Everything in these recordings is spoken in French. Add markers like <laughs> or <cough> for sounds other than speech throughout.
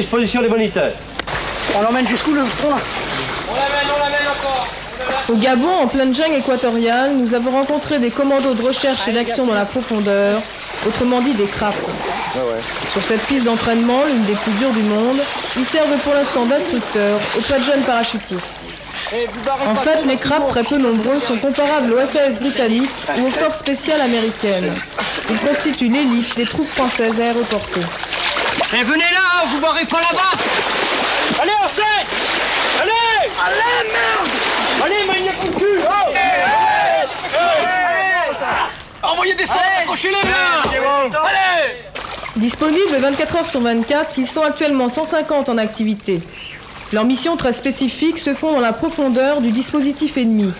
ensemble. Hey Disposition des moniteurs. On l'emmène jusqu'où le point On l'amène, on l'amène encore. Au Gabon, en pleine jungle équatoriale, nous avons rencontré des commandos de recherche et d'action dans la profondeur, autrement dit des crapes. Sur cette piste d'entraînement, l'une des plus dures du monde, ils servent pour l'instant d'instructeurs auprès de jeunes parachutistes. En fait, les crabes très peu nombreux sont comparables aux SAS britanniques ou aux forces spéciales américaines. Ils constituent l'élite des troupes françaises aéroportées. Eh, venez là, vous m'aurez pas là-bas. Allez, Arsène Allez! Allez, merde! Allez, maniaque au cul oh! Envoyez des salles, accrochez-les bien Allez Disponibles 24 heures sur 24, ils sont actuellement 150 en activité. Leurs missions très spécifiques se font dans la profondeur du dispositif ennemi.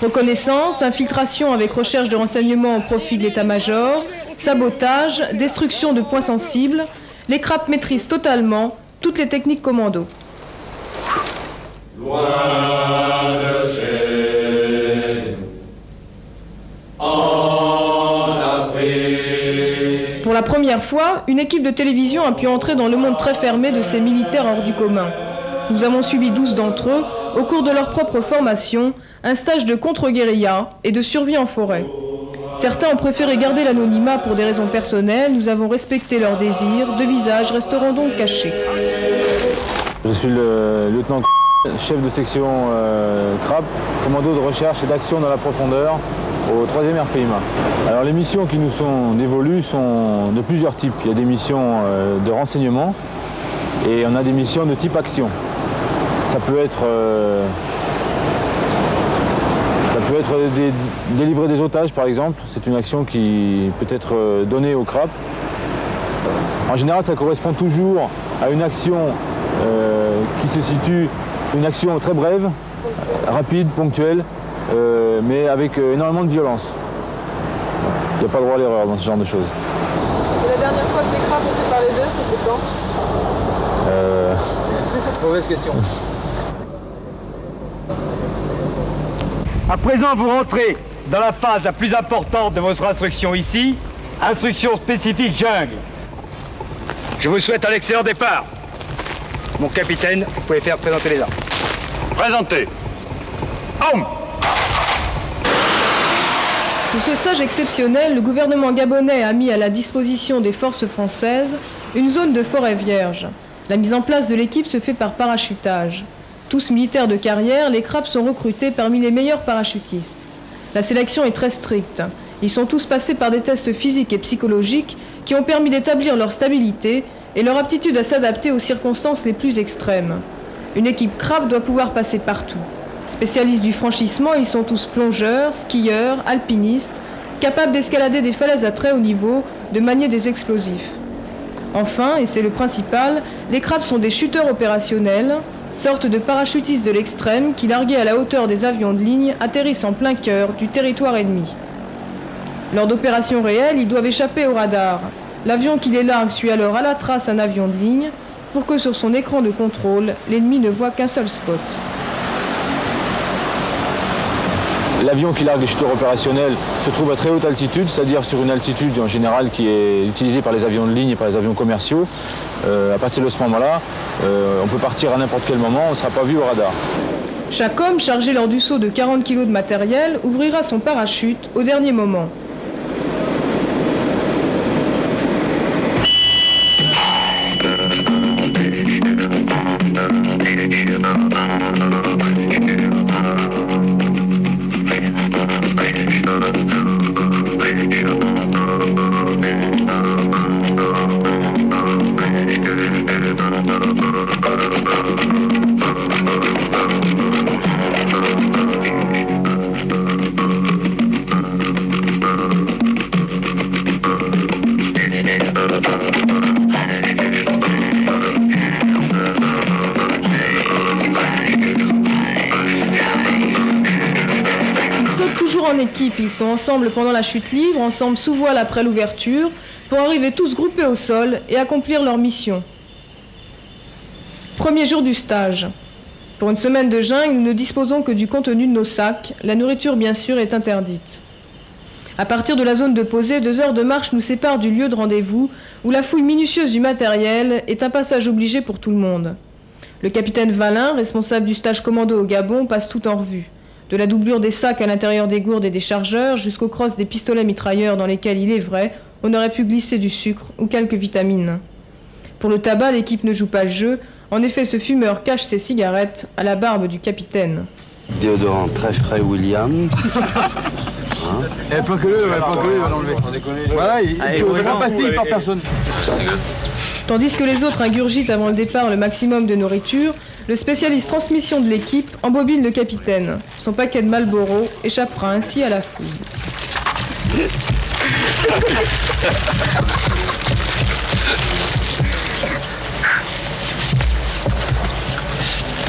Reconnaissance, infiltration avec recherche de renseignements au profit de l'état-major, sabotage, destruction de points sensibles, les crapes maîtrisent totalement toutes les techniques commando. Pour la première fois, une équipe de télévision a pu entrer dans le monde très fermé de ces militaires hors du commun. Nous avons suivi 12 d'entre eux, au cours de leur propre formation, un stage de contre-guérilla et de survie en forêt. Certains ont préféré garder l'anonymat pour des raisons personnelles, nous avons respecté leurs désirs, deux visages resteront donc cachés. Je suis le lieutenant chef de section euh, CRAP, commando de recherche et d'action dans la profondeur au 3e RPIMA. Alors les missions qui nous sont dévolues sont de plusieurs types. Il y a des missions euh, de renseignement et on a des missions de type action. Ça peut être, euh, ça peut être des- délivrer des otages par exemple. C'est une action qui peut être euh, donnée au CRAP. En général, ça correspond toujours à une action euh, qui se situe, une action très brève, rapide, ponctuelle, euh, mais avec énormément de violence. Il n'y a pas droit à l'erreur dans ce genre de choses. la dernière fois que les crapes ont fait parler d'eux, c'était quand? Euh, Mauvaise question. <laughs> À présent, vous rentrez dans la phase la plus importante de votre instruction ici, instruction spécifique jungle. Je vous souhaite un excellent départ. Mon capitaine, vous pouvez faire présenter les armes. Présentez. Homme Pour ce stage exceptionnel, le gouvernement gabonais a mis à la disposition des forces françaises une zone de forêt vierge. La mise en place de l'équipe se fait par parachutage. Tous militaires de carrière, les crapes sont recrutés parmi les meilleurs parachutistes. La sélection est très stricte. Ils sont tous passés par des tests physiques et psychologiques qui ont permis d'établir leur stabilité et leur aptitude à s'adapter aux circonstances les plus extrêmes. Une équipe crabe doit pouvoir passer partout. Spécialistes du franchissement, ils sont tous plongeurs, skieurs, alpinistes, capables d'escalader des falaises à très haut niveau, de manier des explosifs. Enfin, et c'est le principal, les crabes sont des chuteurs opérationnels, sorte de parachutistes de l'extrême qui, largués à la hauteur des avions de ligne, atterrissent en plein cœur du territoire ennemi. Lors d'opérations réelles, ils doivent échapper au radar. L'avion qui les largue suit alors à la trace un avion de ligne pour que sur son écran de contrôle, l'ennemi ne voit qu'un seul spot. L'avion qui largue les chuteurs opérationnels se trouve à très haute altitude, c'est-à-dire sur une altitude en général qui est utilisée par les avions de ligne et par les avions commerciaux. Euh, à partir de ce moment-là, euh, on peut partir à n'importe quel moment, on ne sera pas vu au radar. Chaque homme chargé lors du saut de 40 kg de matériel ouvrira son parachute au dernier moment. Ils sont ensemble pendant la chute libre, ensemble sous voile après l'ouverture, pour arriver tous groupés au sol et accomplir leur mission. Premier jour du stage. Pour une semaine de jungle, nous ne disposons que du contenu de nos sacs. La nourriture, bien sûr, est interdite. À partir de la zone de posée, deux heures de marche nous séparent du lieu de rendez-vous, où la fouille minutieuse du matériel est un passage obligé pour tout le monde. Le capitaine Valin, responsable du stage commando au Gabon, passe tout en revue. De la doublure des sacs à l'intérieur des gourdes et des chargeurs, jusqu'aux crosses des pistolets mitrailleurs dans lesquels, il est vrai, on aurait pu glisser du sucre ou quelques vitamines. Pour le tabac, l'équipe ne joue pas le jeu. En effet, ce fumeur cache ses cigarettes à la barbe du capitaine. Déodorant très frais William. <laughs> Eh, planque-le, il va l'enlever. Voilà, il, il faut faire un pastille par personne. Tandis que les autres ingurgitent avant le départ le maximum de nourriture, le spécialiste transmission de l'équipe embobine le capitaine. Son paquet de Marlboro échappera ainsi à la fouille.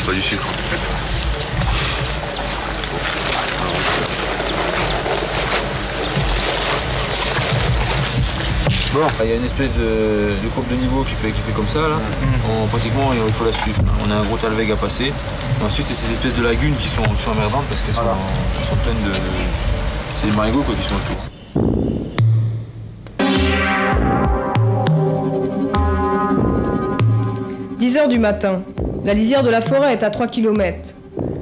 Pas du sucre. Il y a une espèce de, de courbe de niveau qui fait, qui fait comme ça là. On- pratiquement il faut la suivre. On a un gros talweg à passer. Et ensuite c'est ces espèces de lagunes qui sont, qui sont emmerdantes parce qu'elles sont, pleines de. de- c'est des marigots quoi qui sont autour. 10 heures du matin. La lisière de la forêt est à 3 km.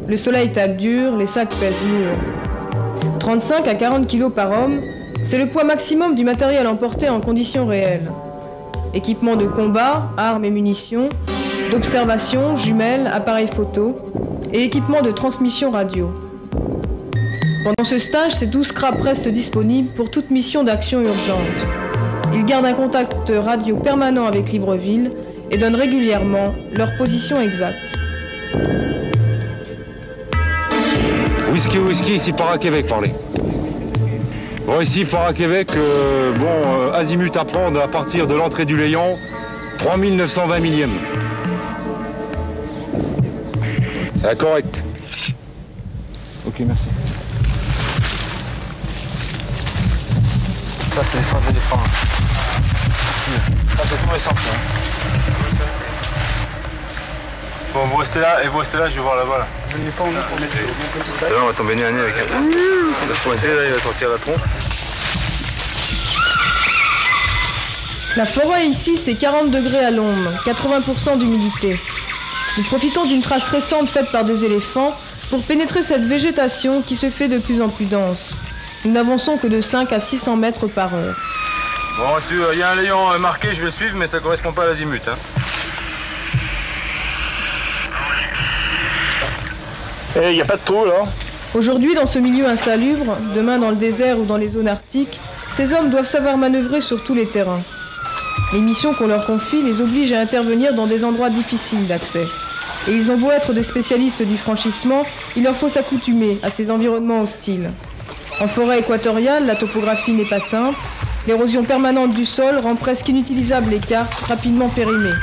Le soleil tape dur, les sacs pèsent lourd. 35 à 40 kg par homme, c'est le poids maximum du matériel emporté en conditions réelles. Équipement de combat, armes et munitions, d'observation, jumelles, appareils photo et équipement de transmission radio. Pendant ce stage, ces 12 crabes restent disponibles pour toute mission d'action urgente. Ils gardent un contact radio permanent avec Libreville et donnent régulièrement leur position exacte. Whisky, whisky, ici par parlez. Bon, ici, Fara Québec, euh, bon, euh, azimut à prendre à partir de l'entrée du Léon, 3920 millième. C'est correct. Ok, merci. Ça, c'est les traces d'éléphant. Ça, c'est tout récent. ça. Bon, vous restez là, et vous restez là, je vais voir là-bas. Là. Je n'ai pas envie pour mettre mon petit sac. Tout à l'heure, on va tomber nez à nez avec un. On va se pointer, là, il va sortir la tronche. La forêt ici, c'est 40 degrés à l'ombre, 80% d'humidité. Nous profitons d'une trace récente faite par des éléphants pour pénétrer cette végétation qui se fait de plus en plus dense. Nous n'avançons que de 5 à 600 mètres par heure. Bon, si il y a un rayon euh, marqué, je vais le suivre, mais ça correspond pas à l'azimut. Hein. Eh, il n'y a pas de trou là Aujourd'hui, dans ce milieu insalubre, demain dans le désert ou dans les zones arctiques, ces hommes doivent savoir manœuvrer sur tous les terrains. Les missions qu'on leur confie les obligent à intervenir dans des endroits difficiles d'accès. Et ils ont beau être des spécialistes du franchissement, il leur faut s'accoutumer à ces environnements hostiles. En forêt équatoriale, la topographie n'est pas simple. L'érosion permanente du sol rend presque inutilisables les cartes, rapidement périmées.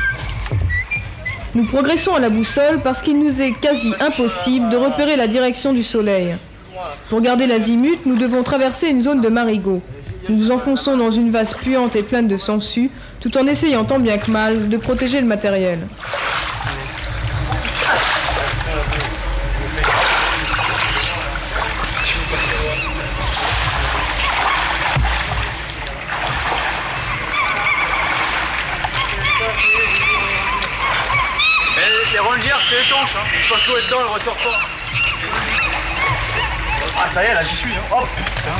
Nous progressons à la boussole parce qu'il nous est quasi impossible de repérer la direction du soleil. Pour garder l'azimut, nous devons traverser une zone de marigots. Nous nous enfonçons dans une vase puante et pleine de sangsues, tout en essayant tant bien que mal de protéger le matériel. Les rondières, c'est étanche. Hein. Une fois l'eau est dedans, elle ressort pas. Ah, ça y est, là, j'y suis. Hein. Oh, putain.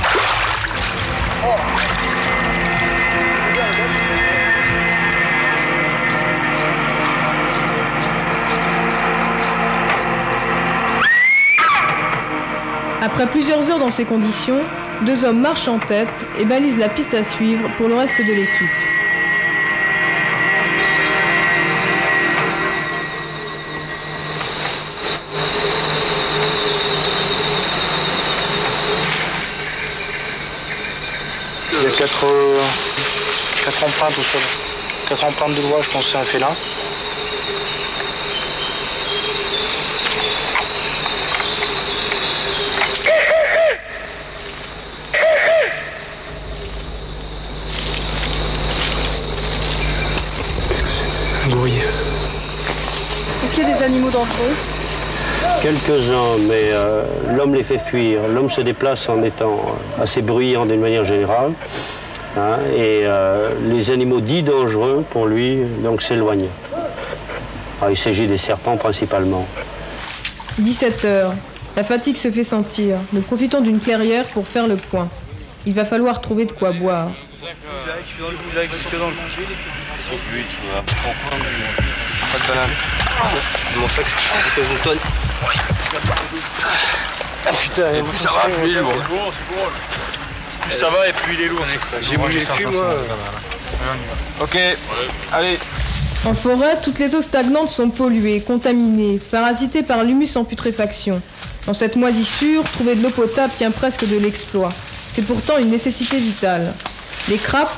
Après plusieurs heures dans ces conditions, deux hommes marchent en tête et balisent la piste à suivre pour le reste de l'équipe. empreintes au sol. 4 empreintes de doigts, je pense que c'est un félin. Est-ce qu'il y a des animaux dangereux? Quelques-uns, mais euh, l'homme les fait fuir. L'homme se déplace en étant euh, assez bruyant d'une manière générale hein, et euh, les animaux dits dangereux, pour lui, donc s'éloignent. Ah, il s'agit des serpents principalement. 17h. La fatigue se fait sentir. Nous profitons d'une clairière pour faire le point. Il va falloir trouver de quoi boire. Mon sac, c'est une tonne. Ah putain, plus ça va, plus ça va et plus il est lourd. J'ai bougé le cul, moi. Ok, allez. En forêt, toutes les eaux stagnantes sont polluées, contaminées, parasitées par l'humus en putréfaction. Dans cette moisissure, trouver de l'eau potable tient presque de l'exploit. C'est pourtant une nécessité vitale. Les crapes,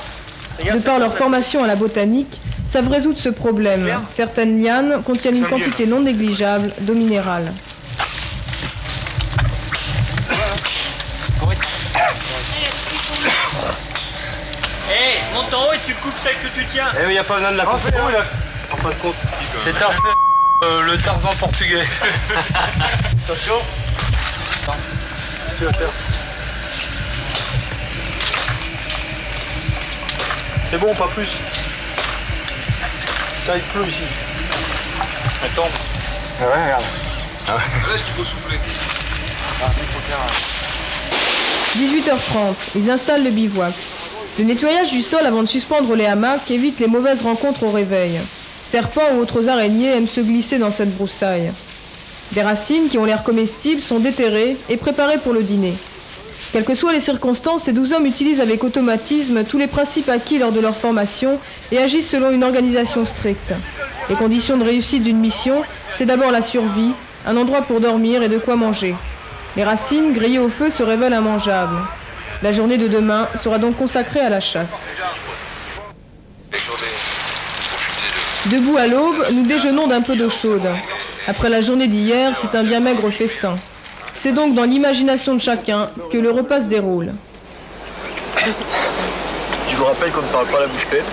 de par leur formation à la botanique, savent résoudre ce problème. Certaines lianes contiennent une quantité non négligeable d'eau minérale. Hé, monte en haut et tu coupes celle que tu tiens. Eh, mais y a pas besoin de la couper. En fin de compte. C'est Tarzan, euh, le Tarzan portugais. <laughs> Attention. Sur la terre. C'est bon, pas plus? Putain, il pleut ici. Attends. Ouais, regarde. Là, est-ce qu'il faut souffler 18h30, ils installent le bivouac. Le nettoyage du sol avant de suspendre les hamacs évite les mauvaises rencontres au réveil. Serpents ou autres araignées aiment se glisser dans cette broussaille. Des racines qui ont l'air comestibles sont déterrées et préparées pour le dîner. Quelles que soient les circonstances, ces douze hommes utilisent avec automatisme tous les principes acquis lors de leur formation et agissent selon une organisation stricte. Les conditions de réussite d'une mission, c'est d'abord la survie, un endroit pour dormir et de quoi manger. Les racines grillées au feu se révèlent immangeables. La journée de demain sera donc consacrée à la chasse. Debout à l'aube, nous déjeunons d'un peu d'eau chaude. Après la journée d'hier, c'est un bien maigre festin. C'est donc dans l'imagination de chacun que le repas se déroule. Je vous rappelle qu'on ne parle pas la bouche pleine?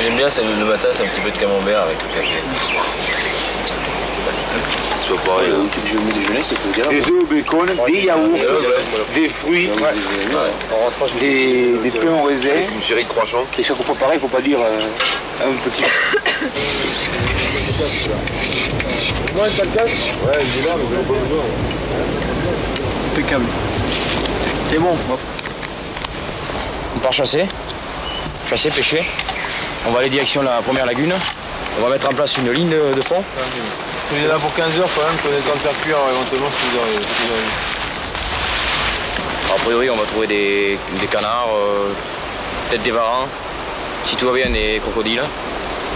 J'aime bien, c'est le, le matin, c'est un petit peu de camembert avec le café. C'est pas pareil. Ce que je vais déjeuner, c'est que regarde. Des œufs au bacon, des yaourts, des fruits, des, des pains en raisin. Une série de croissants. Et chaque fois pareil, il faut pas dire euh, un petit. De casse Ouais, il est là, mais je l'ai pas besoin. Impeccable. C'est bon. On part chasser. Chasser, pêcher. On va aller direction la première lagune. On va mettre en place une ligne de, de fond. On est là pour 15 heures quand même, prenez le temps de faire cuire éventuellement si vous avez. si vous avez- A priori, on va trouver des, des canards, euh, peut-être des varans. Si tout va bien, des crocodiles.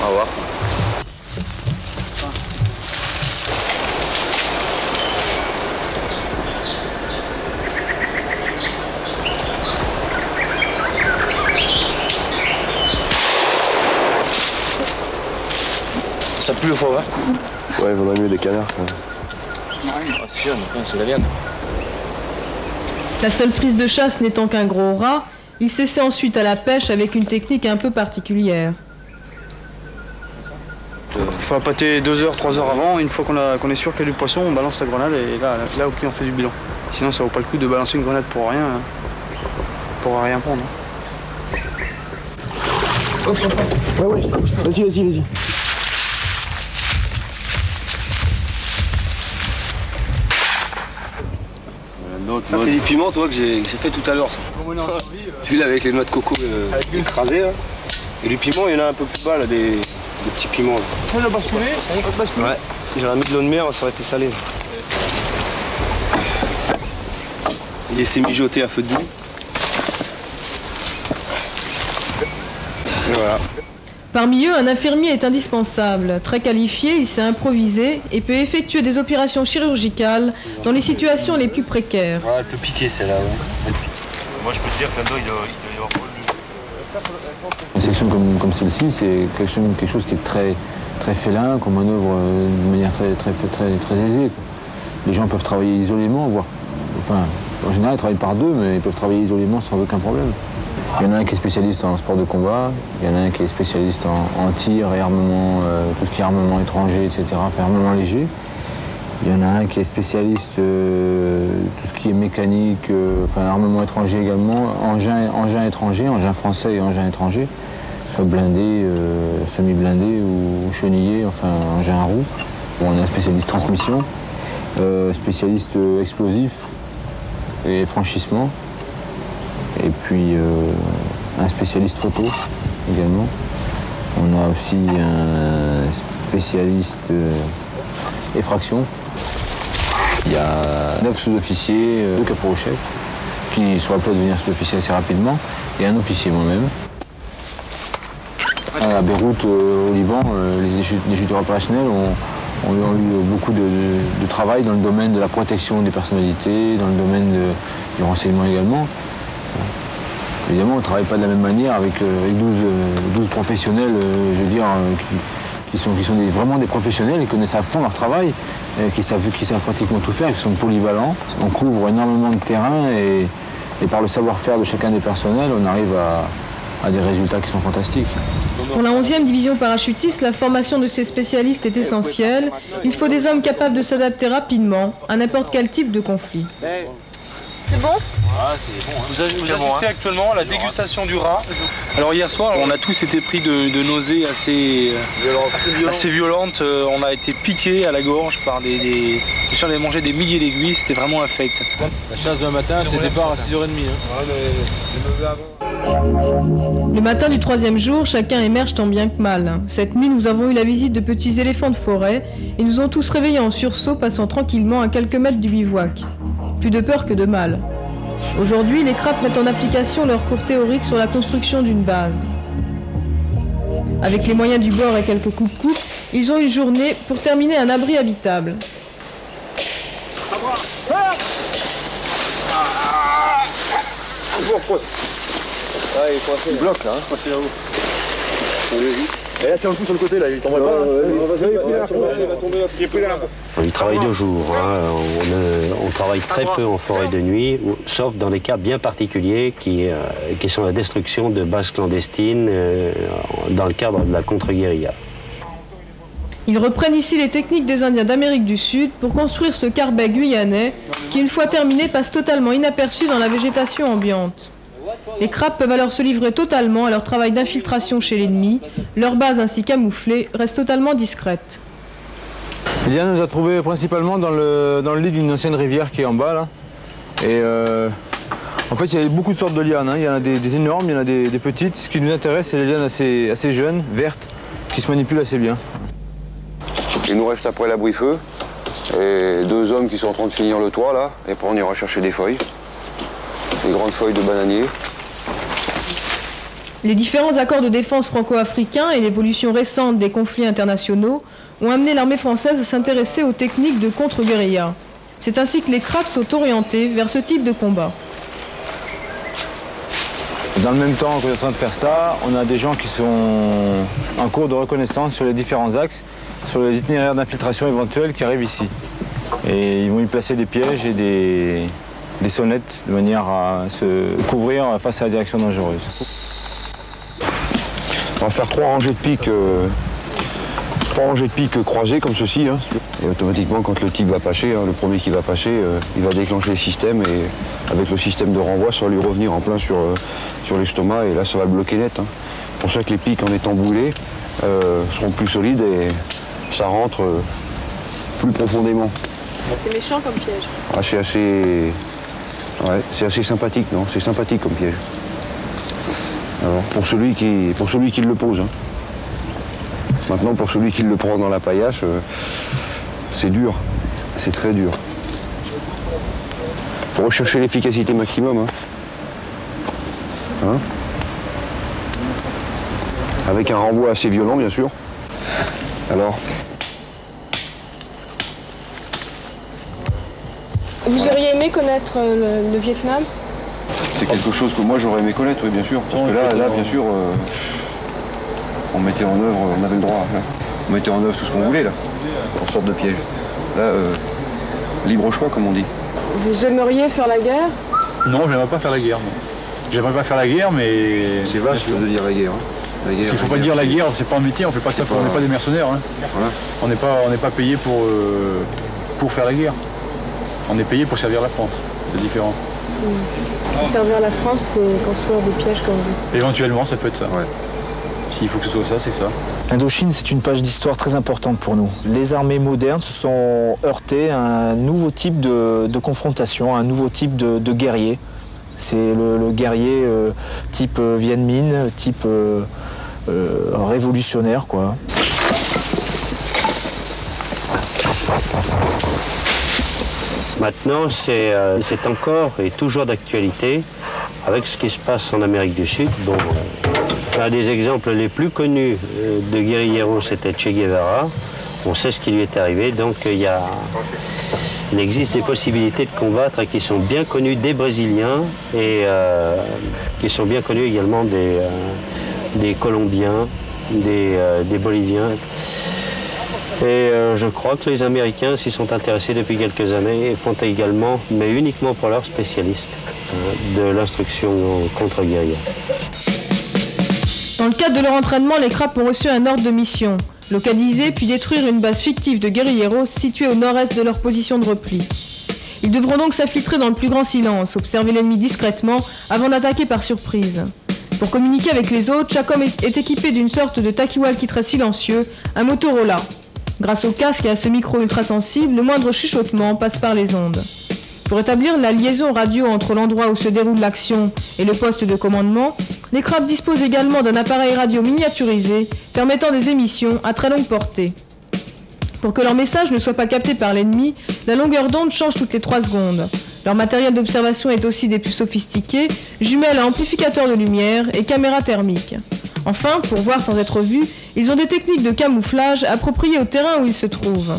On va voir. Ça pue le foie, hein? Ouais, il vaudrait mieux des canards. quoi. Ah, C'est sûr, mais c'est la viande. La seule prise de chasse n'étant qu'un gros rat, il s'essaie ensuite à la pêche avec une technique un peu particulière. Il faut appâter 2 heures, 3 heures avant. Une fois qu'on est sûr qu'il y a du poisson, on balance la grenade et là, là au pied, on fait du bilan. Sinon, ça vaut pas le coup de balancer une grenade pour rien, hein. pour rien prendre. hein. Vas-y, vas-y, vas-y. Ça, c'est des piments, toi, que j'ai fait tout à l'heure. ça. Celui-là avec les noix de coco euh, écrasées. là. Et du piment, il y en a un peu plus bas, là, des, des petits piments. Là. Ça va basculer Ouais. J'aurais mis de l'eau de mer, ça aurait été salé. Il laissé mijoter à feu de boue. Et voilà. Parmi eux, un infirmier est indispensable. Très qualifié, il sait improviser et peut effectuer des opérations chirurgicales dans les situations les plus précaires. Ouais, elle peut piquer celle-là, ouais. Moi, je peux te dire que là-dedans, il doit y avoir Une section comme, comme celle-ci, c'est quelque chose, quelque chose qui est très, très félin, qu'on manœuvre euh, de manière très, très, très, très aisée. quoi. Les gens peuvent travailler isolément, voire. Enfin, en général, ils travaillent par deux, mais ils peuvent travailler isolément sans aucun problème. Il y en a un qui est spécialiste en sport de combat, il y en a un qui est spécialiste en, tir et armement, euh, tout ce qui est armement étranger, etc., enfin armement léger. Il y en a un qui est spécialiste euh, tout ce qui est mécanique, euh, enfin armement étranger également, engin, engin étranger, engin français et engin étranger, soit blindé, semi-blindé ou chenillé, enfin engin à roue. on a un spécialiste transmission, spécialiste explosif et franchissement. Et puis euh, un spécialiste photo également. On a aussi un spécialiste euh, effraction. Il y a neuf sous-officiers, euh, deux caporaux-chefs, qui sont appelés à devenir sous-officiers assez rapidement, et un officier moi-même. À Beyrouth, au Liban, les chuteurs opérationnels ont, eu beaucoup de, travail dans le domaine de la protection des personnalités, dans le domaine du renseignement également. Évidemment, on ne travaille pas de la même manière avec, 12, euh, professionnels, euh, je veux dire, euh, qui, sont, vraiment des professionnels, ils connaissent à fond leur travail, qui, savent, savent pratiquement tout faire, qui sont polyvalents. On couvre énormément de terrain et, par le savoir-faire de chacun des personnels, on arrive à, des résultats qui sont fantastiques. Pour la 11e division parachutiste, la formation de ces spécialistes est essentielle. Il faut des hommes capables de s'adapter rapidement à n'importe quel type de conflit. C'est bon ah, c'est bon. Hein. Vous, assistez hein. actuellement à la dégustation du rat. Alors hier soir, on a tous été pris de, nausées assez, assez, violentes. Euh, on a été piqués à la gorge par des... des... Les chiens avaient mangé des milliers d'aiguilles, c'était vraiment infect. La chasse d'un matin, c'est départ à 6h30. Hein. Le matin du troisième jour, chacun émerge tant bien que mal. Cette nuit, nous avons eu la visite de petits éléphants de forêt et nous ont tous réveillés en sursaut, passant tranquillement à quelques mètres du bivouac. Plus de peur que de mal. Aujourd'hui, les crapes mettent en application leur cours théorique sur la construction d'une base. Avec les moyens du bord et quelques coups-coups, ils ont une journée pour terminer un abri habitable. hein. Et là, c'est un coup sur le côté, là, il tomberait pas. Il travaille de jour. Hein. On, travaille très peu en forêt de nuit, sauf dans des cas bien particuliers qui, euh, qui sont la destruction de bases clandestines euh, dans le cadre de la contre-guérilla. Ils reprennent ici les techniques des Indiens d'Amérique du Sud pour construire ce carbet guyanais qui, une fois terminé, passe totalement inaperçu dans la végétation ambiante. Les crabes peuvent alors se livrer totalement à leur travail d'infiltration chez l'ennemi. Leur base ainsi camouflée reste totalement discrète. Liane nous a trouvé principalement dans le, dans le lit d'une ancienne rivière qui est en bas là. Et euh, en fait il y a beaucoup de sortes de lianes. Hein. Il y en a des, énormes, il y en a des, petites. Ce qui nous intéresse c'est les lianes assez, assez jeunes, vertes, qui se manipulent assez bien. Il nous reste après l'abri-feu et deux hommes qui sont en train de finir le toit là. Et après on ira chercher des feuilles. Des grandes feuilles de bananier. Les différents accords de défense franco-africains et l'évolution récente des conflits internationaux ont amené l'armée française à s'intéresser aux techniques de contre-guérilla. C'est ainsi que les CRAP sont orientés vers ce type de combat. Dans le même temps qu'on est en train de faire ça, on a des gens qui sont en cours de reconnaissance sur les différents axes, sur les itinéraires d'infiltration éventuels qui arrivent ici. Et ils vont y placer des pièges et des, des sonnettes de manière à se couvrir face à la direction dangereuse. On va faire trois rangées de pics, euh, trois rangées de pics croisées comme ceci. Hein. Et automatiquement, quand le type va passer, hein, le premier qui va passer, euh, il va déclencher le système et avec le système de renvoi, ça va lui revenir en plein sur, euh, sur l'estomac et là, ça va le bloquer net. Hein. C'est pour ça que les pics, en étant boulés, seront plus solides et ça rentre plus profondément. C'est méchant comme piège. Ah, c'est assez, ouais, c'est assez sympathique, non? C'est sympathique comme piège pour celui qui, pour celui qui le pose. Hein. Maintenant, pour celui qui le prend dans la paillasse, euh, c'est dur. C'est très dur. Faut rechercher l'efficacité maximum. Hein. Hein Avec un renvoi assez violent, bien sûr. Alors Vous auriez aimé connaître euh, le Vietnam? C'est quelque chose que moi j'aurais aimé connaître, oui, bien sûr. Parce que là, là bien sûr, euh, on mettait en œuvre, on avait le droit. On mettait en œuvre tout ce qu'on voulait, là, en sorte de piège. Là, euh, libre choix, comme on dit. Vous aimeriez faire la guerre? Non, j'aimerais pas faire la guerre. J'aimerais pas faire la guerre, mais. C'est vache de dire la guerre. Hein. La guerre Parce qu'il faut pas dire la guerre, c'est pas un métier, on fait pas ça, on n'est pas des mercenaires. Hein. On n'est pas, on n'est pas payé pour, euh, pour faire la guerre. On est payé pour servir la France. C'est différent. Servir la France, c'est construire des pièges comme vous. Éventuellement, ça peut être ça. S'il faut que ce soit ça, c'est ça. L'Indochine, c'est une page d'histoire très importante pour nous. Les armées modernes se sont heurtées à un nouveau type de, confrontation, un nouveau type de, guerrier. C'est le, guerrier euh, type euh, Viet Minh, type euh, révolutionnaire, quoi. Maintenant, c'est encore et toujours d'actualité avec ce qui se passe en Amérique du Sud. Bon, un des exemples les plus connus euh, de guerrilleros, c'était Che Guevara. On sait ce qui lui est arrivé, donc il, y a, il existe des possibilités de combattre qui sont bien connues des Brésiliens et euh, qui sont bien connues également des, euh, des Colombiens, des, des Boliviens. Et je crois que les Américains s'y sont intéressés depuis quelques années et font également, mais uniquement pour leurs spécialistes, de l'instruction contre-guerrière. Dans le cadre de leur entraînement, les crapes ont reçu un ordre de mission localiser puis détruire une base fictive de guerrilleros située au nord-est de leur position de repli. Ils devront donc s'infiltrer dans le plus grand silence, observer l'ennemi discrètement avant d'attaquer par surprise. Pour communiquer avec les autres, chaque homme est équipé d'une sorte de takiwalkie très silencieux, un Motorola. Grâce au casque et à ce micro ultra sensible, le moindre chuchotement passe par les ondes. Pour établir la liaison radio entre l'endroit où se déroule l'action et le poste de commandement, les crabes disposent également d'un appareil radio miniaturisé permettant des émissions à très longue portée. Pour que leur message ne soit pas capté par l'ennemi, la longueur d'onde change toutes les 3 secondes. Leur matériel d'observation est aussi des plus sophistiqués, jumelles à amplificateur de lumière et caméra thermique. Enfin, pour voir sans être vus, ils ont des techniques de camouflage appropriées au terrain où ils se trouvent.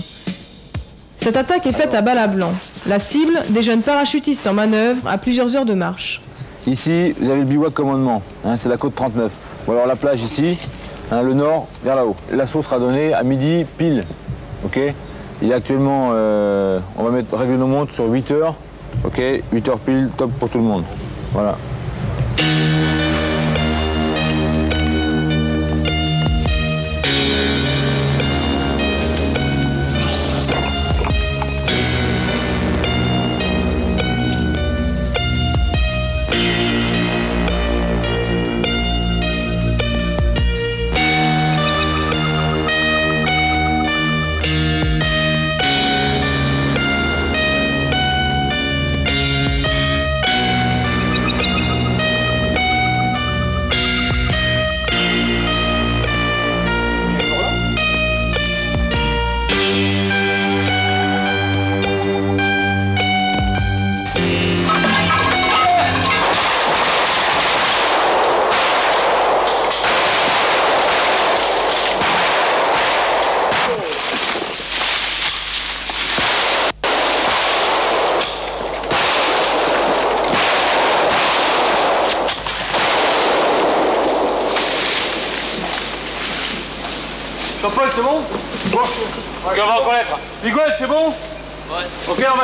Cette attaque est faite à balles blanc. La cible, des jeunes parachutistes en manœuvre à plusieurs heures de marche. Ici, vous avez le bivouac commandement, hein, c'est la côte 39. Ou alors la plage ici, hein, le nord vers là-haut. L'assaut sera donné à midi pile. ok? Il est actuellement, euh, on va mettre règle nos montres sur 8 heures. ok? 8 heures pile, top pour tout le monde. Voilà.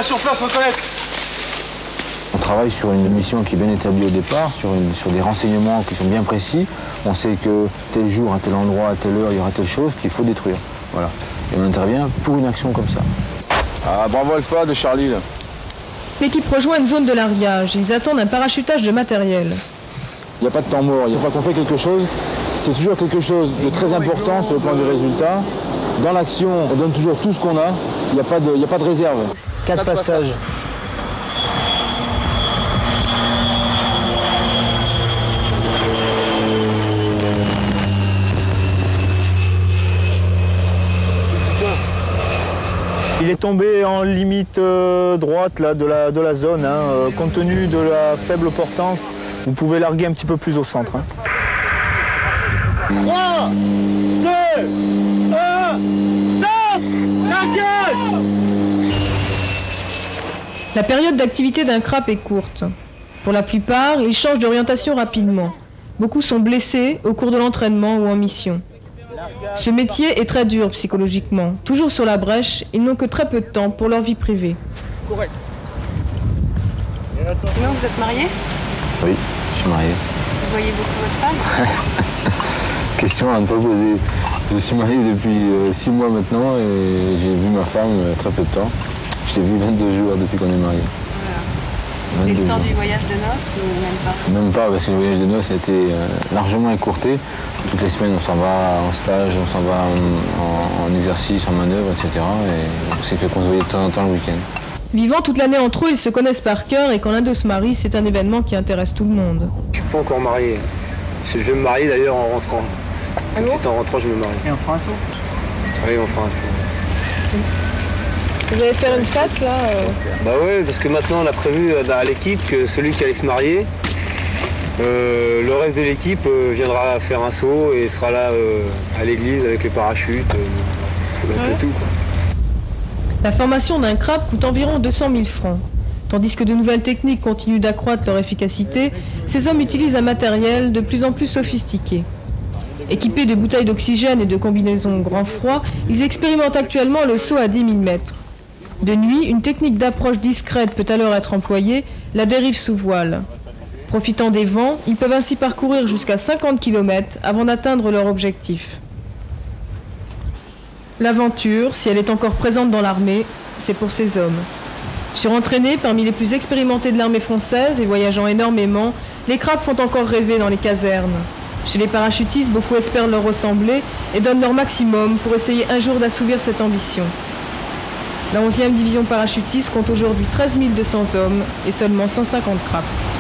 Va sur place reconnaître. On travaille sur une mission qui est bien établie au départ, sur, sur des renseignements qui sont bien précis. On sait que tel jour, à tel endroit, à telle heure, il y aura telle chose qu'il faut détruire. Voilà. Et on intervient pour une action comme ça. Ah, bravo Alpha de Charlie. L'équipe rejoint une zone de largage. Ils attendent un parachutage de matériel. Il n'y a pas de temps mort. Il faut qu'on fait quelque chose, c'est toujours quelque chose de très important sur le plan du résultat. Dans l'action, on donne toujours tout ce qu'on a. Il n'y a, pas de, a pas de réserve. Quatre passages. Il est tombé en limite euh, droite là, de, la, de la zone. Hein. Euh, compte tenu de la faible portance, vous pouvez larguer un petit peu plus au centre. Hein. 3, 2, La période d'activité d'un crabe est courte. Pour la plupart, ils changent d'orientation rapidement. Beaucoup sont blessés au cours de l'entraînement ou en mission. Ce métier est très dur psychologiquement. Toujours sur la brèche, ils n'ont que très peu de temps pour leur vie privée. Correct. Sinon, vous êtes marié? Oui, je suis marié. Vous voyez beaucoup votre femme? <laughs> Question à ne pas poser. Je suis marié depuis 6 mois maintenant et j'ai vu ma femme euh, très peu de temps. Je l'ai vu 22 jours depuis qu'on est mariés. C'était le temps du voyage de noces ou même pas Même pas, parce que le voyage de noces a été euh, largement écourté. Toutes les semaines, on s'en va en stage, on s'en va en, en- en exercice, en manœuvre, etc. Et on s'est fait qu'on se voyait de temps en temps le week-end. Vivant toute l'année entre eux, ils se connaissent par cœur et quand l'un d'eux se marie, c'est un événement qui intéresse tout le monde. Je suis pas encore marié. Je je vais me marier d'ailleurs en rentrant. Tout de suite en rentrant, je me marie. Et on fera un saut Oui, on fera un saut. Vous allez faire une fête là euh, Bah ouais, parce que maintenant on a prévu euh, à l'équipe que celui qui allait se marier, euh, le reste de l'équipe euh, viendra faire un saut et sera là euh, à l'église avec les parachutes, tout. quoi. La formation d'un crabe coûte environ 200 000 francs. Tandis que de nouvelles techniques continuent d'accroître leur efficacité, ces hommes utilisent un matériel de plus en plus sophistiqué. Équipés de bouteilles d'oxygène et de combinaisons grand froid, ils expérimentent actuellement le saut à 10 000 mètres. De nuit, une technique d'approche discrète peut alors être employée, la dérive sous voile. Profitant des vents, ils peuvent ainsi parcourir jusqu'à 50 km avant d'atteindre leur objectif. L'aventure, si elle est encore présente dans l'armée, c'est pour ces hommes. Surentraînés parmi les plus expérimentés de l'armée française et voyageant énormément, les crabes font encore rêver dans les casernes. Chez les parachutistes, beaucoup espèrent leur ressembler et donnent leur maximum pour essayer un jour d'assouvir cette ambition. La 11e division parachutiste compte aujourd'hui 13 200 hommes et seulement 150 crabes.